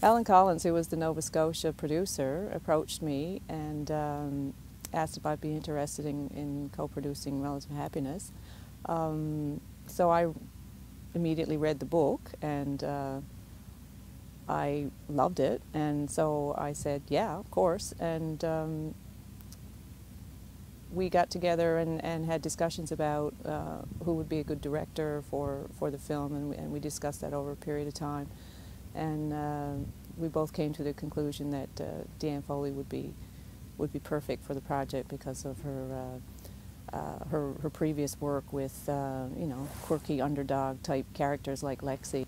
Alan Collins, who was the Nova Scotia producer, approached me and um, asked if I'd be interested in, in co-producing Relative Happiness. Um, so I immediately read the book and uh, I loved it, and so I said, "Yeah, of course." And um, we got together and, and had discussions about uh, who would be a good director for, for the film, and we, and we discussed that over a period of time. And uh, we both came to the conclusion that uh, Deanne Foley would be would be perfect for the project because of her uh, uh, her, her previous work with uh, you know quirky underdog type characters like Lexi.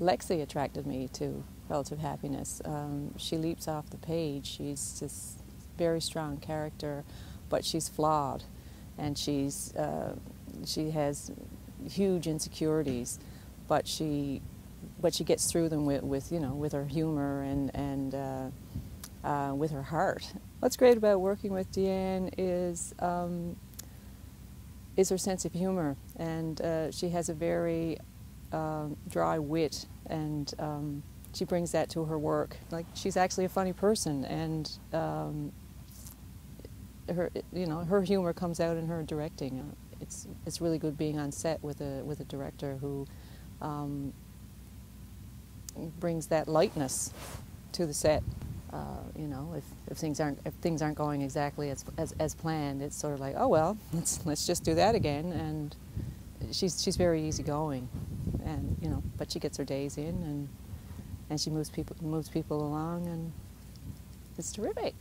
Lexi attracted me to Relative Happiness. Um, she leaps off the page. She's this very strong character, but she's flawed, and she's uh, she has huge insecurities, but she but she gets through them with, with you know with her humor and and uh, uh, with her heart. What's great about working with Deanne is um, is her sense of humor, and uh, she has a very um, dry wit, and um, she brings that to her work. Like she's actually a funny person, and um, her you know her humor comes out in her directing. It's it's really good being on set with a with a director who um, brings that lightness to the set. Uh, you know, if, if things aren't if things aren't going exactly as, as, as planned, it's sort of like, oh well, let's let's just do that again. And she's she's very easygoing, and you know, but she gets her days in, and and she moves people moves people along, and it's terrific.